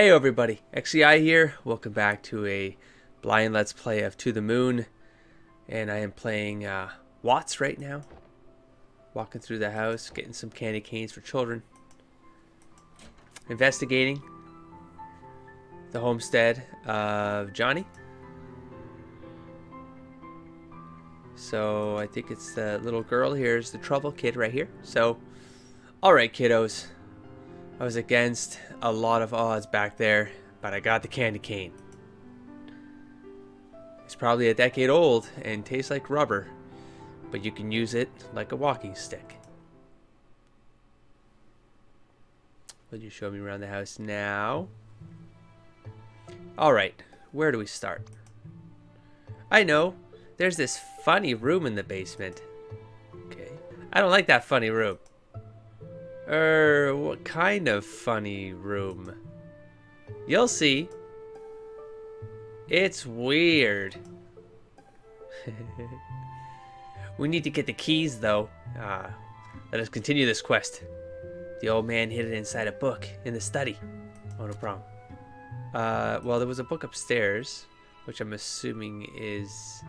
Hey everybody, XEI here. Welcome back to a blind let's play of To the Moon. And I am playing uh, Watts right now. Walking through the house, getting some candy canes for children. Investigating the homestead of Johnny. So I think it's the little girl. Here's the trouble kid right here. So, alright kiddos. I was against a lot of odds back there, but I got the candy cane. It's probably a decade old and tastes like rubber, but you can use it like a walking stick. Will you show me around the house now? Alright, where do we start? I know, there's this funny room in the basement. Okay, I don't like that funny room. Er, what kind of funny room? You'll see. It's weird. we need to get the keys, though. Ah, let us continue this quest. The old man hid it inside a book in the study. Oh, no problem. Uh, well, there was a book upstairs, which I'm assuming is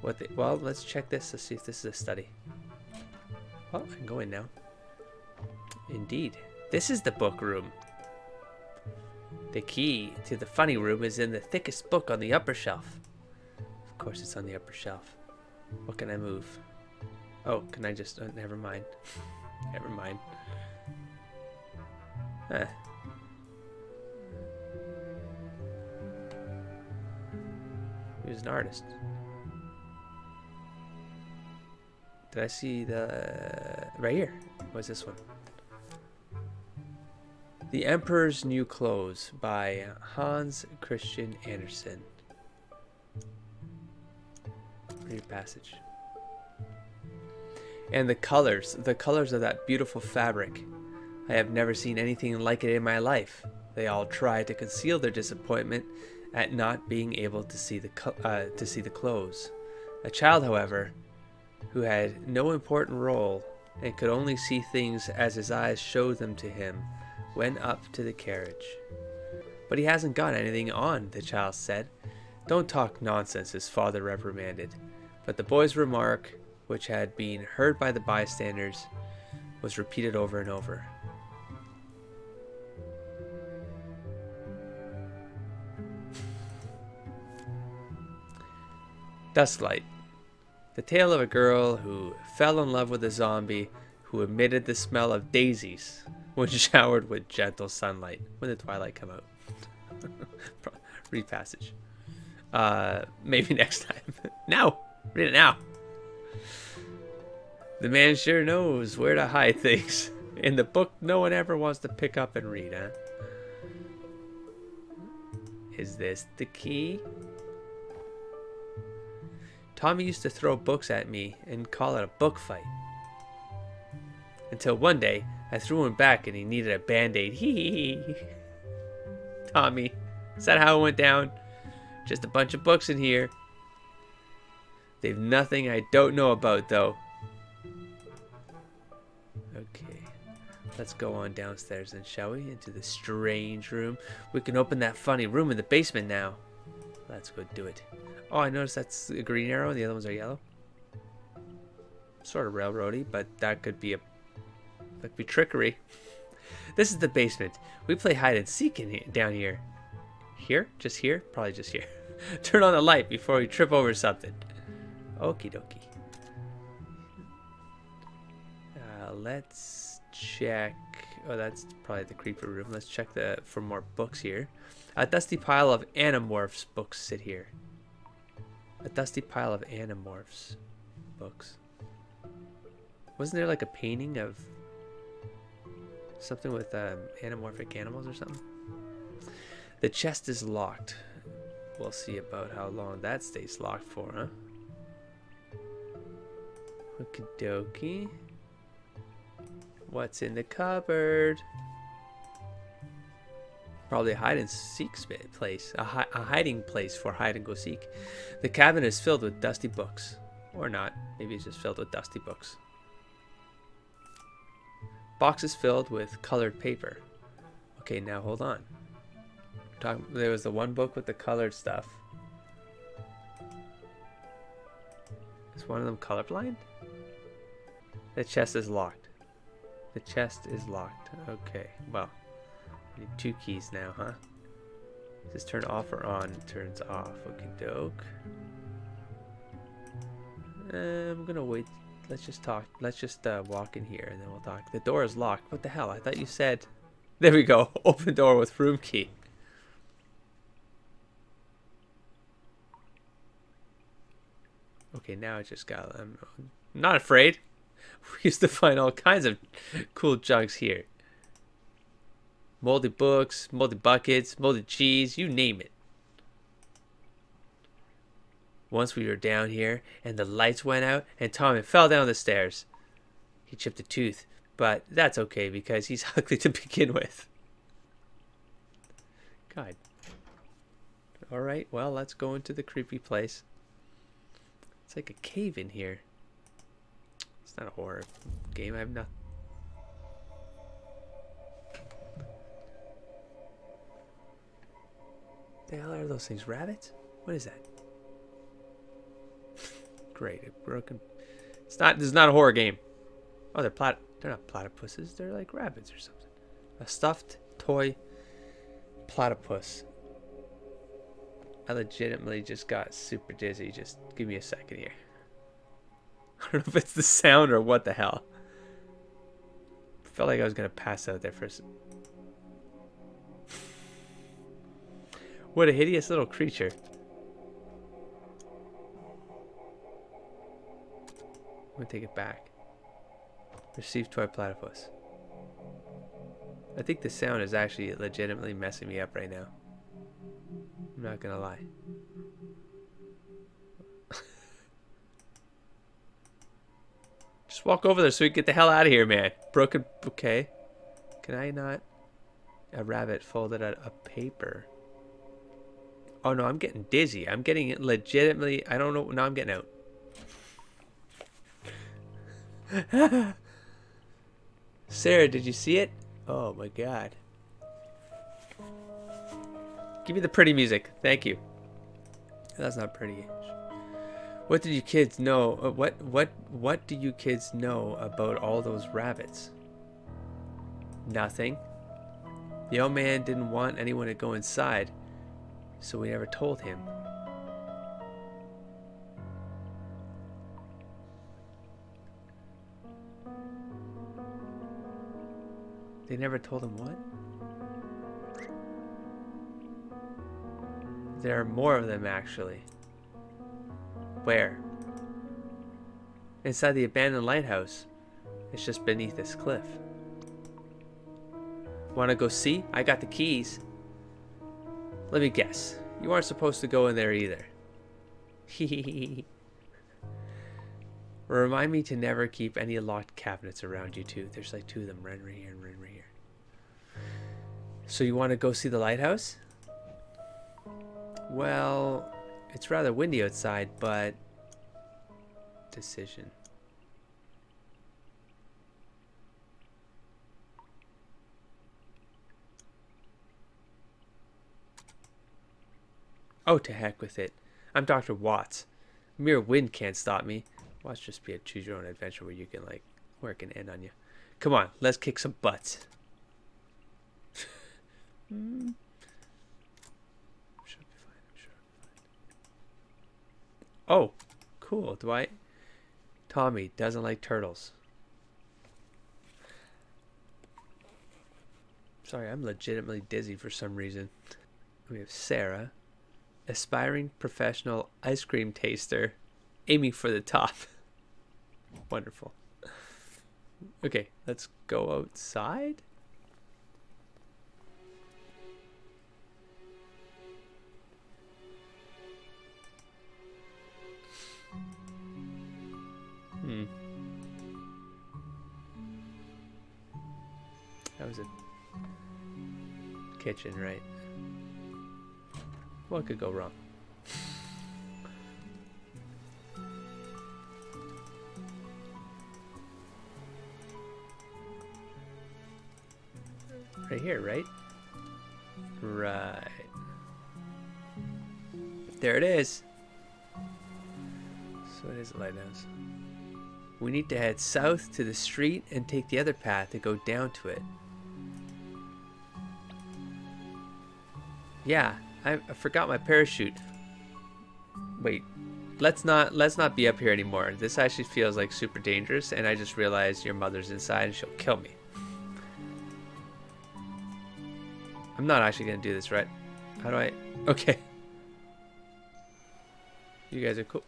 what the, well, let's check this to see if this is a study. Well, I can go in now. Indeed. This is the book room. The key to the funny room is in the thickest book on the upper shelf. Of course it's on the upper shelf. What can I move? Oh, can I just... Oh, never mind. never mind. Huh. was an artist. Did I see the... Right here. What's this one? The Emperor's New Clothes by Hans Christian Andersen. Read passage. And the colors, the colors of that beautiful fabric. I have never seen anything like it in my life. They all try to conceal their disappointment at not being able to see the uh, to see the clothes. A child, however, who had no important role and could only see things as his eyes showed them to him, went up to the carriage. But he hasn't got anything on, the child said. Don't talk nonsense, his father reprimanded. But the boy's remark, which had been heard by the bystanders, was repeated over and over. Dusklight. The tale of a girl who fell in love with a zombie who emitted the smell of daisies when showered with gentle sunlight. When the twilight come out. Read passage. Uh, maybe next time. now! Read it now! The man sure knows where to hide things. In the book no one ever wants to pick up and read, huh? Is this the key? Tommy used to throw books at me and call it a book fight. Until one day, I threw him back and he needed a band-aid. Hee Tommy, is that how it went down? Just a bunch of books in here. They've nothing I don't know about, though. Okay, let's go on downstairs then, shall we? Into the strange room. We can open that funny room in the basement now. Let's go do it. Oh, I noticed that's a green arrow. and The other ones are yellow. Sort of railroady, but that could be a that could be trickery. this is the basement. We play hide and seek in here, down here. Here? Just here? Probably just here. Turn on the light before we trip over something. Okie dokie. Uh, let's check. Oh, that's probably the creeper room. Let's check the for more books here. A dusty pile of Animorphs books sit here. A dusty pile of Animorphs books. Wasn't there like a painting of something with um, anamorphic animals or something? The chest is locked. We'll see about how long that stays locked for, huh? Okie dokie. What's in the cupboard? Probably a hide and seek place, a, hi a hiding place for hide and go seek. The cabinet is filled with dusty books. Or not. Maybe it's just filled with dusty books. Boxes filled with colored paper. Okay, now hold on. There was the one book with the colored stuff. Is one of them colorblind? The chest is locked. The chest is locked. Okay, well. Need two keys now, huh? This turn off or on? It turns off. Okay, doke. Uh, I'm gonna wait. Let's just talk. Let's just uh, walk in here and then we'll talk. The door is locked. What the hell? I thought you said. There we go. Open door with room key. Okay, now I just got. I'm not afraid. We used to find all kinds of cool junks here. Moldy books, moldy buckets, moldy cheese, you name it. Once we were down here and the lights went out and Tommy fell down the stairs. He chipped a tooth, but that's okay because he's ugly to begin with. God. Alright, well, let's go into the creepy place. It's like a cave in here. It's not a horror game. I have not. The hell are those things? Rabbits? What is that? Great, a broken. It's not. This is not a horror game. Oh, they're plat. They're not platypuses. They're like rabbits or something. A stuffed toy platypus. I legitimately just got super dizzy. Just give me a second here. I don't know if it's the sound or what the hell. Felt like I was gonna pass out there for What a hideous little creature. I'm gonna take it back. Receive toy platypus. I think the sound is actually legitimately messing me up right now. I'm not gonna lie. Just walk over there so we can get the hell out of here, man. Broken bouquet. Can I not? A rabbit folded a, a paper. Oh no, I'm getting dizzy. I'm getting it legitimately. I don't know. Now I'm getting out. Sarah, did you see it? Oh my god. Give me the pretty music. Thank you. That's not pretty. What did you kids know? Uh, what what what do you kids know about all those rabbits? Nothing. The old man didn't want anyone to go inside, so we never told him. They never told him what? There are more of them, actually. Where? Inside the abandoned lighthouse. It's just beneath this cliff. Wanna go see? I got the keys. Let me guess. You aren't supposed to go in there either. Remind me to never keep any locked cabinets around you too. There's like two of them here and here. So you want to go see the lighthouse? Well, it's rather windy outside, but decision. Oh, to heck with it. I'm Dr. Watts. Mere wind can't stop me. Watch just be a choose your own adventure where you can like where it can end on you. Come on, let's kick some butts. Mm. Oh, cool. Dwight. Tommy doesn't like turtles. Sorry, I'm legitimately dizzy for some reason. We have Sarah, aspiring professional ice cream taster, aiming for the top. Wonderful. Okay, let's go outside. Was a kitchen, right? What could go wrong? Right here, right? Right. There it is. So it is a lighthouse. We need to head south to the street and take the other path to go down to it. Yeah, I, I forgot my parachute. Wait, let's not let's not be up here anymore. This actually feels like super dangerous, and I just realized your mother's inside and she'll kill me. I'm not actually gonna do this, right? How do I? Okay. You guys are cool.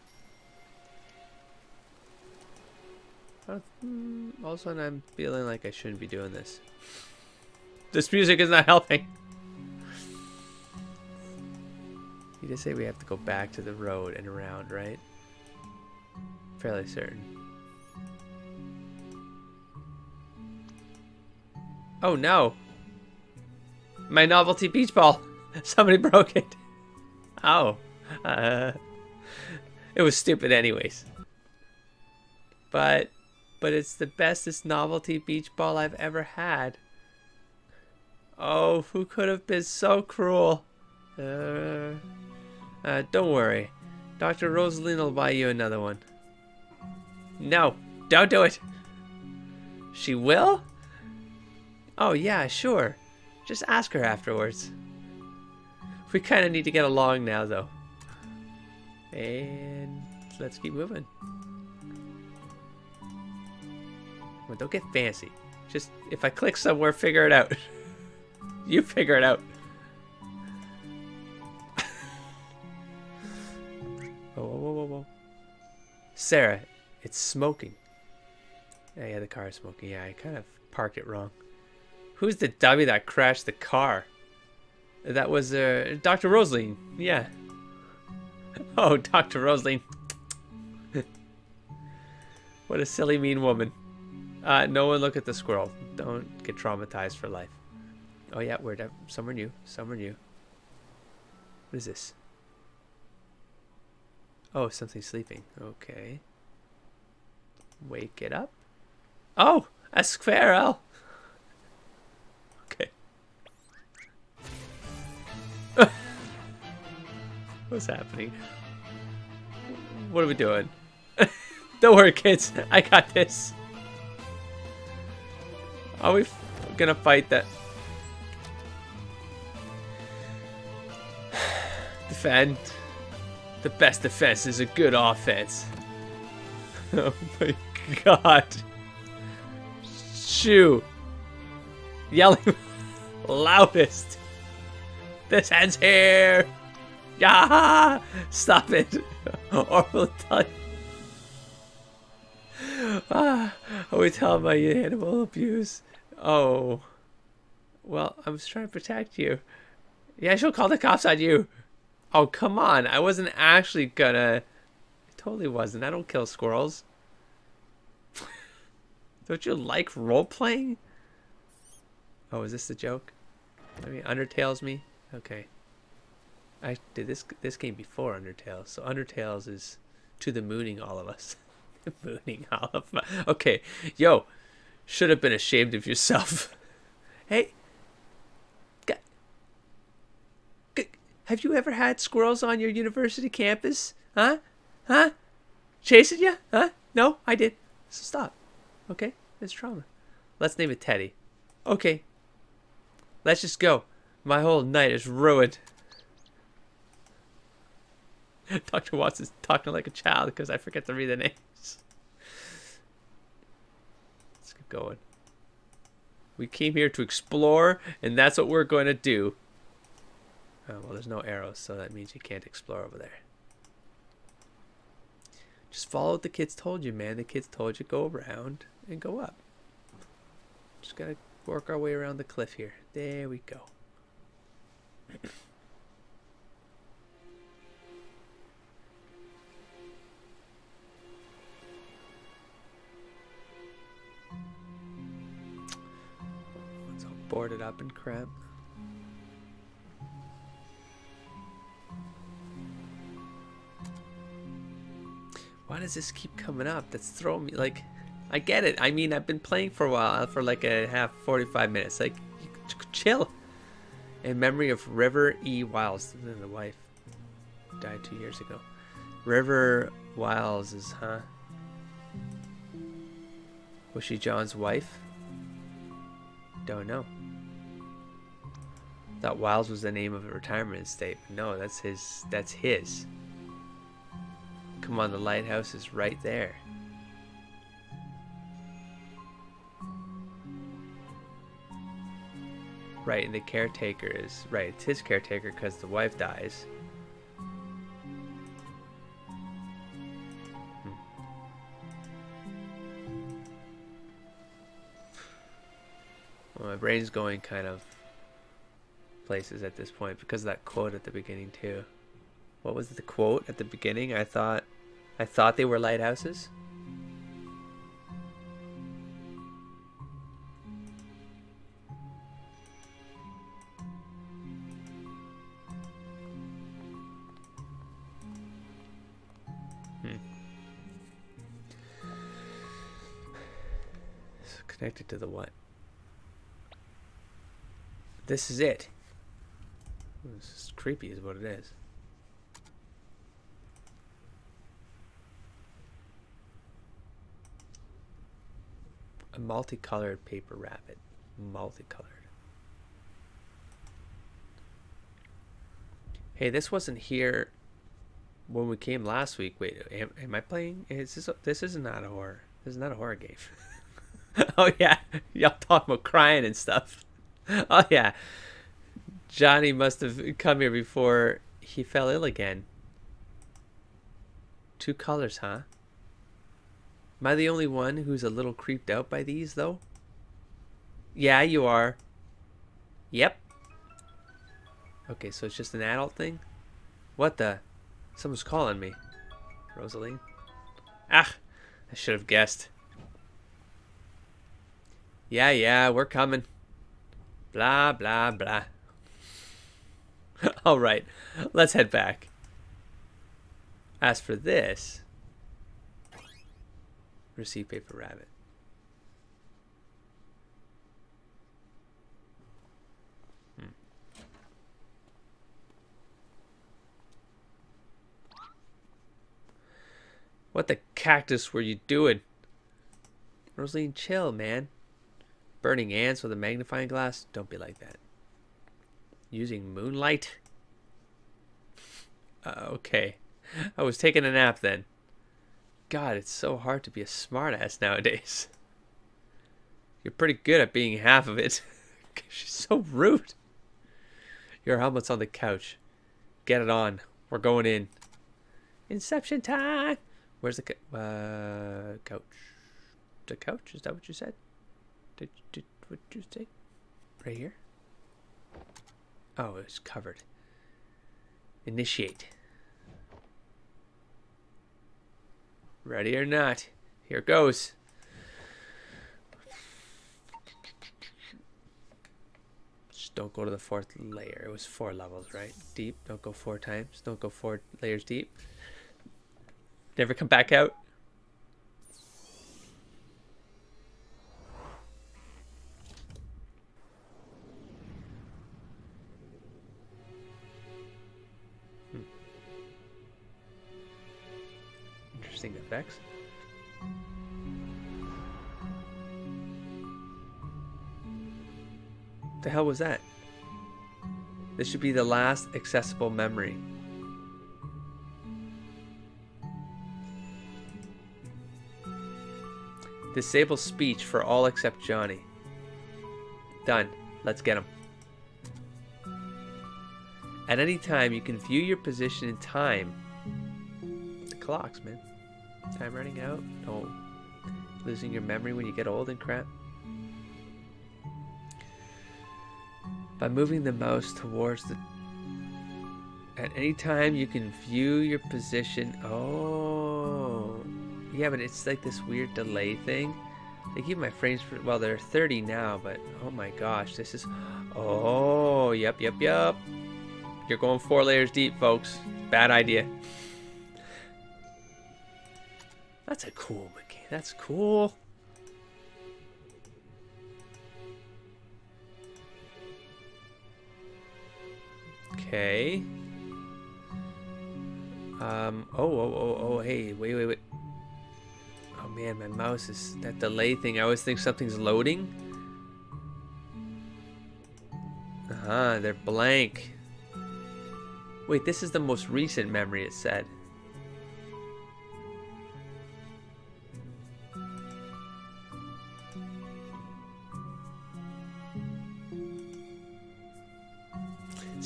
Hmm, all of a sudden, I'm feeling like I shouldn't be doing this. This music is not helping. You just say we have to go back to the road and around, right? Fairly certain. Oh no! My novelty beach ball! Somebody broke it! Oh. Uh, it was stupid anyways. But, but it's the bestest novelty beach ball I've ever had. Oh, who could have been so cruel? Uh... Uh, don't worry. Dr. Rosalene will buy you another one. No, don't do it. She will? Oh, yeah, sure. Just ask her afterwards. We kind of need to get along now, though. And let's keep moving. Well, don't get fancy. Just, if I click somewhere, figure it out. you figure it out. Sarah, it's smoking. Yeah, yeah, the car is smoking. Yeah, I kind of parked it wrong. Who's the dummy that crashed the car? That was uh, Dr. Rosalene. Yeah. Oh, Dr. Rosalene. what a silly, mean woman. Uh, no one look at the squirrel. Don't get traumatized for life. Oh yeah, we're somewhere new. Somewhere new. What is this? Oh, something sleeping. Okay. Wake it up. Oh, a squirrel. Okay. What's happening? What are we doing? Don't worry, kids. I got this. Are we gonna fight that? Defend. The best defense is a good offense. oh my god. Shoo. Yelling loudest. This ends here. Yeah. Stop it. or we'll tell. Ah, we tell my animal abuse. Oh. Well, I was trying to protect you. Yeah, she'll call the cops on you. Oh, come on. I wasn't actually gonna... I totally wasn't. I don't kill squirrels. don't you like role-playing? Oh, is this the joke? I mean, Undertale's me? Okay. I did this this game before Undertale, so Undertale's is to the mooning all of us. mooning all of us. Okay, yo, should have been ashamed of yourself. hey, Have you ever had squirrels on your university campus? Huh? Huh? Chasing you? Huh? No, I did. So stop. Okay? It's trauma. Let's name it Teddy. Okay. Let's just go. My whole night is ruined. Dr. Watson's talking like a child because I forget to read the names. Let's keep going. We came here to explore, and that's what we're going to do. Oh, well, there's no arrows, so that means you can't explore over there. Just follow what the kids told you, man. The kids told you go around and go up. Just gotta work our way around the cliff here. There we go. boarded up and crap. Why does this keep coming up? That's throwing me like I get it. I mean, I've been playing for a while, for like a half 45 minutes. Like chill. In memory of River E. Wyles, the wife died two years ago. River Wyles is, huh? Was she John's wife? Don't know. Thought Wyles was the name of a retirement estate. No, that's his. That's his. Come on, the lighthouse is right there. Right, and the caretaker is right. It's his caretaker because the wife dies. Hmm. Well, my brain's going kind of places at this point because of that quote at the beginning too. What was the quote at the beginning? I thought I thought they were lighthouses. Hmm. connected to the what? This is it. This is creepy is what it is. Multicolored paper rabbit. Multicolored. Hey, this wasn't here when we came last week. Wait, am, am I playing? Is this this is not a horror. This is not a horror game. oh yeah, y'all talking about crying and stuff. oh yeah. Johnny must have come here before he fell ill again. Two colors, huh? Am I the only one who's a little creeped out by these, though? Yeah, you are. Yep. Okay, so it's just an adult thing? What the? Someone's calling me. Rosalene? Ah, I should have guessed. Yeah, yeah, we're coming. Blah, blah, blah. All right, let's head back. As for this, receive paper rabbit. Hmm. What the cactus were you doing? Rosalene, chill, man. Burning ants with a magnifying glass? Don't be like that. Using moonlight? Uh, okay. I was taking a nap then. God, it's so hard to be a smartass nowadays. You're pretty good at being half of it. She's so rude. Your helmet's on the couch. Get it on. We're going in. Inception time. Where's the uh, couch? The couch? Is that what you said? Did, did what you say? Right here? Oh, it's covered. Initiate. Ready or not, here goes. Just don't go to the fourth layer. It was four levels, right? Deep. Don't go four times. Don't go four layers deep. Never come back out. Interesting effects. The hell was that? This should be the last accessible memory. Disable speech for all except Johnny. Done. Let's get him. At any time, you can view your position in time. The clocks, man. Time running out? No. Losing your memory when you get old and crap? By moving the mouse towards the... At any time you can view your position... Oh... Yeah, but it's like this weird delay thing. They keep my frames for... Well, they're 30 now, but... Oh my gosh, this is... Oh, yep, yep, yep. You're going four layers deep, folks. Bad idea. That's a cool mechanic. That's cool. Okay. Um, oh, oh, oh, oh, hey, wait, wait, wait. Oh man, my mouse is, that delay thing, I always think something's loading. Uh -huh, they're blank. Wait, this is the most recent memory it said.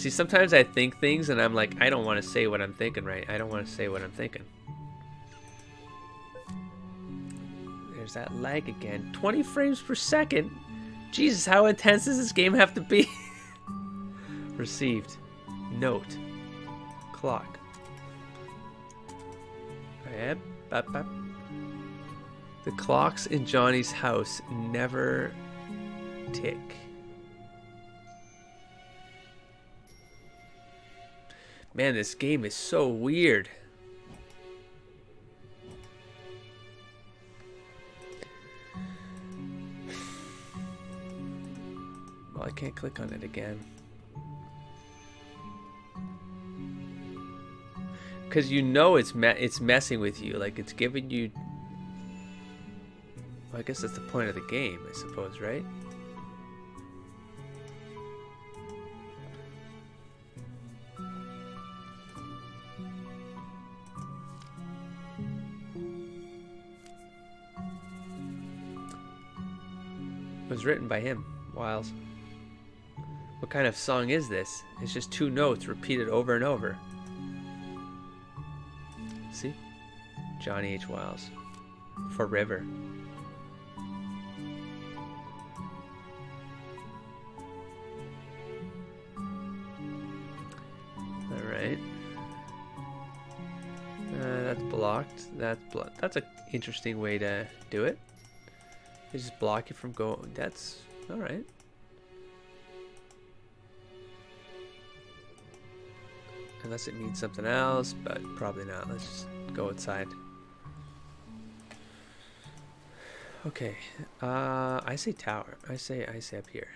See, sometimes I think things and I'm like, I don't want to say what I'm thinking, right? I don't want to say what I'm thinking. There's that lag again. 20 frames per second? Jesus, how intense does this game have to be? Received. Note. Clock. The clocks in Johnny's house never tick. Man, this game is so weird. Well, I can't click on it again. Because you know it's me it's messing with you. Like, it's giving you... Well, I guess that's the point of the game, I suppose, right? Was written by him, Wyles. What kind of song is this? It's just two notes repeated over and over. See? Johnny H. Wyles. Forever. Alright. Uh, that's blocked. That's blo That's an interesting way to do it. They just block it from going. That's alright. Unless it means something else, but probably not. Let's just go outside. Okay. Uh, I say tower. I say I say up here.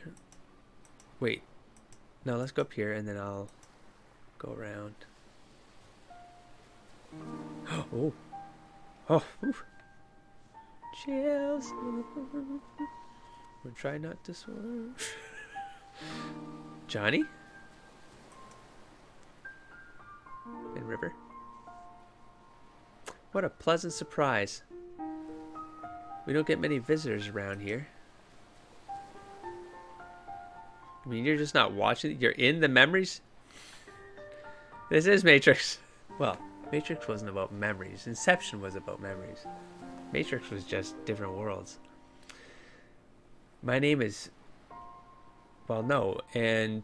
Wait. No, let's go up here and then I'll go around. Oh. Oh. Oof. Chills. We'll try not to swerve. Johnny? And River. What a pleasant surprise. We don't get many visitors around here. I mean, you're just not watching. You're in the memories? This is Matrix. Well, Matrix wasn't about memories. Inception was about memories. Matrix was just different worlds. My name is. Well, no, and.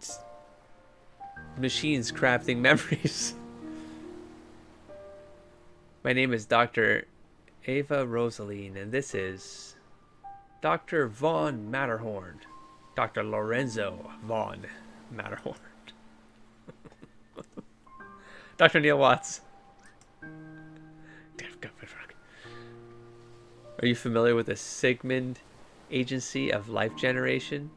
Machines crafting memories. My name is Dr. Ava Rosalene, and this is Dr. Von Matterhorn. Dr. Lorenzo Von Matterhorn. Dr. Neil Watts. Are you familiar with the Sigmund Agency of Life Generation?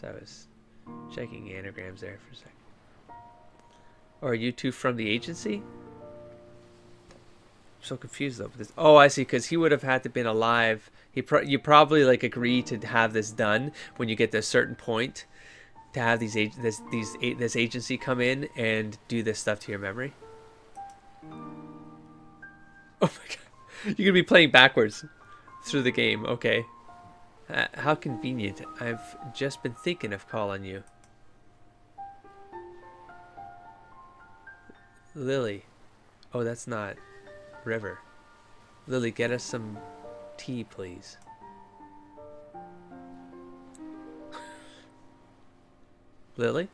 So I was checking anagrams there for a second. Or are you two from the agency? I'm so confused though. This. Oh, I see. Because he would have had to been alive. He pro you probably like agree to have this done when you get to a certain point to have these this these this agency come in and do this stuff to your memory. Oh my god, you're gonna be playing backwards through the game. Okay, uh, how convenient. I've just been thinking of calling you. Lily. Oh, that's not River. Lily, get us some tea, please. Lily?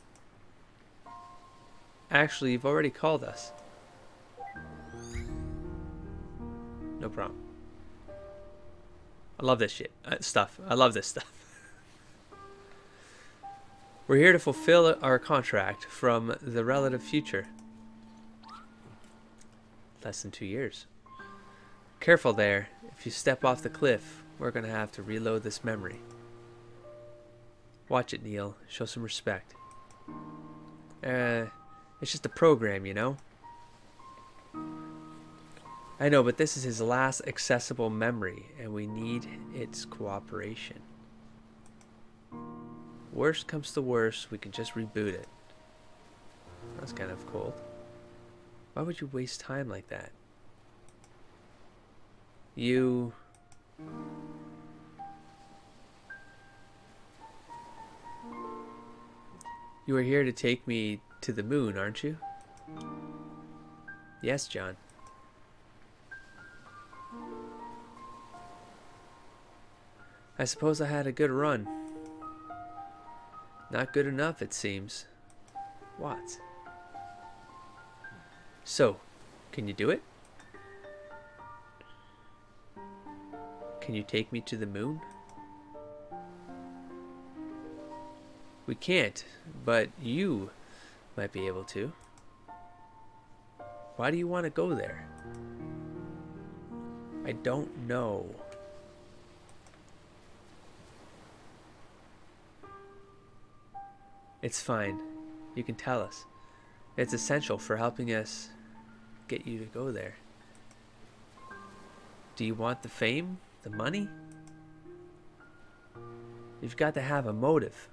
Actually, you've already called us. No problem. I love this shit. Uh, stuff. I love this stuff. We're here to fulfill our contract from the relative future. Less than two years. Careful there. If you step off the cliff, we're going to have to reload this memory. Watch it, Neil. Show some respect. Uh, it's just a program, you know? I know, but this is his last accessible memory, and we need its cooperation. Worst comes to worst, we can just reboot it. That's kind of cold. Why would you waste time like that? You... You are here to take me to the moon, aren't you? Yes, John. I suppose I had a good run. Not good enough, it seems. What? So, can you do it? Can you take me to the moon? We can't, but you might be able to. Why do you want to go there? I don't know. It's fine. You can tell us. It's essential for helping us get you to go there. Do you want the fame? The money? You've got to have a motive.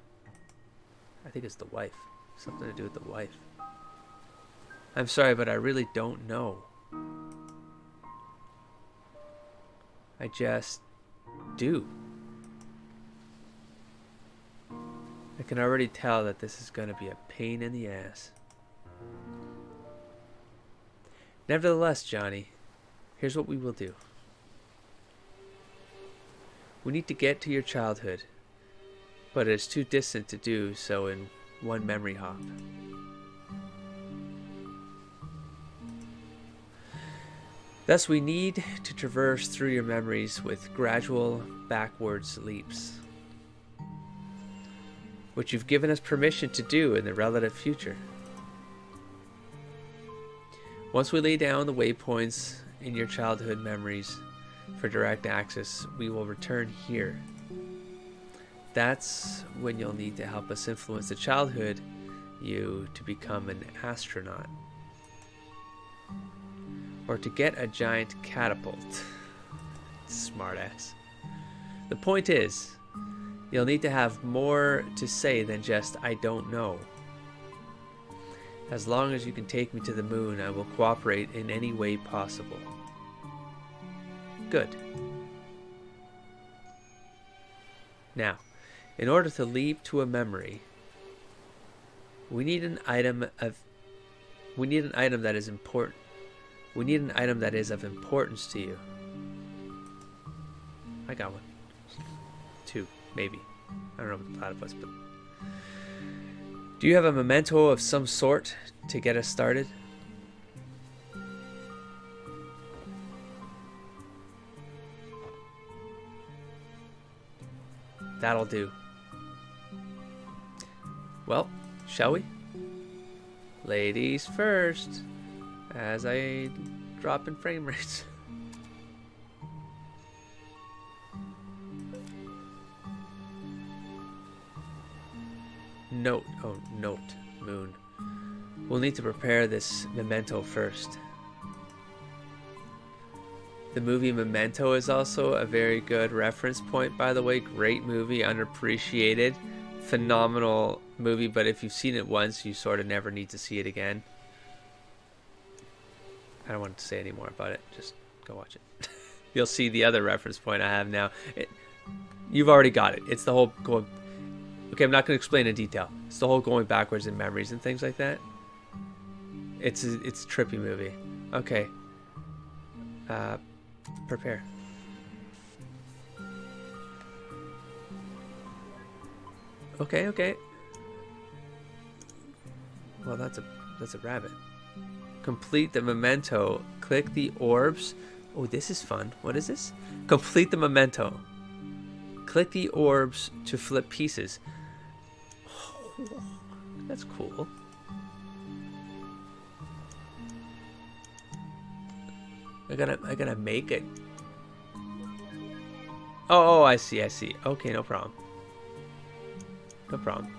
I think it's the wife. Something to do with the wife. I'm sorry, but I really don't know. I just do. I can already tell that this is going to be a pain in the ass. Nevertheless, Johnny, here's what we will do. We need to get to your childhood, but it is too distant to do so in one memory hop. Thus, we need to traverse through your memories with gradual backwards leaps, which you've given us permission to do in the relative future. Once we lay down the waypoints in your childhood memories for direct access, we will return here. That's when you'll need to help us influence the childhood you to become an astronaut. Or to get a giant catapult. Smartass. The point is, you'll need to have more to say than just, I don't know. As long as you can take me to the moon, I will cooperate in any way possible. Good. Now, in order to leap to a memory, we need an item of we need an item that is important. We need an item that is of importance to you. I got one. Two, maybe. I don't know about the platypus, but do you have a memento of some sort to get us started? That'll do. Well, shall we? Ladies first, as I drop in frame rates. Note, oh, note, moon. We'll need to prepare this memento first. The movie Memento is also a very good reference point, by the way. Great movie, unappreciated, phenomenal movie, but if you've seen it once, you sort of never need to see it again. I don't want to say any more about it. Just go watch it. You'll see the other reference point I have now. It, you've already got it. It's the whole Okay, I'm not going to explain in detail. It's the whole going backwards in memories and things like that. It's a, it's a trippy movie. Okay. Uh, prepare. Okay, okay. Well, that's a that's a rabbit. Complete the memento. Click the orbs. Oh, this is fun. What is this? Complete the memento. Click the orbs to flip pieces. That's cool. I gotta, I gotta make it Oh, oh, I see, I see. Okay, no problem. No problem.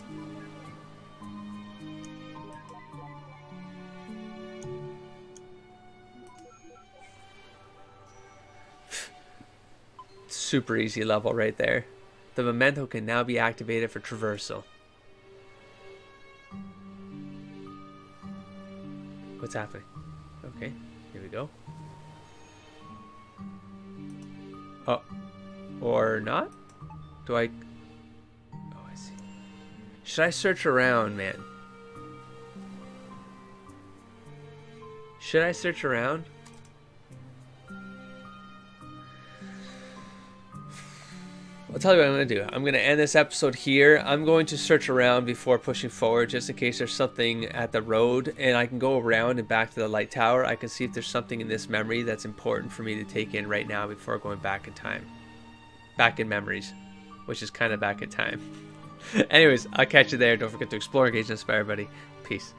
Super easy level right there. The memento can now be activated for traversal. What's happening? Okay, here we go. Oh, or not? Do I... Oh, I see. Should I search around, man? Should I search around? Tell you what I'm going to do. I'm going to end this episode here. I'm going to search around before pushing forward just in case there's something at the road and I can go around and back to the light tower. I can see if there's something in this memory that's important for me to take in right now before going back in time. Back in memories, which is kind of back in time. Anyways, I'll catch you there. Don't forget to explore, engage, and inspire, buddy. Peace.